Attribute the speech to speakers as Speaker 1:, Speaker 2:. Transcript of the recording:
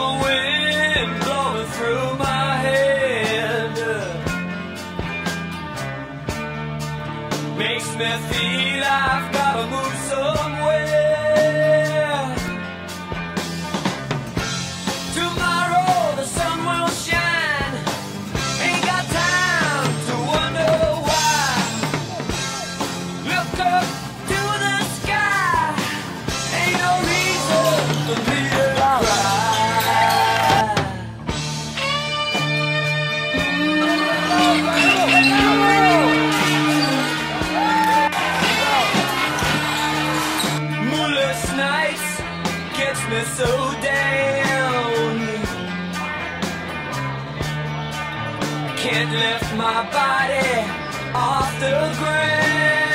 Speaker 1: summer wind blowing through my head makes me feel I've gotta move somewhere. So down. Can't lift my body off the ground.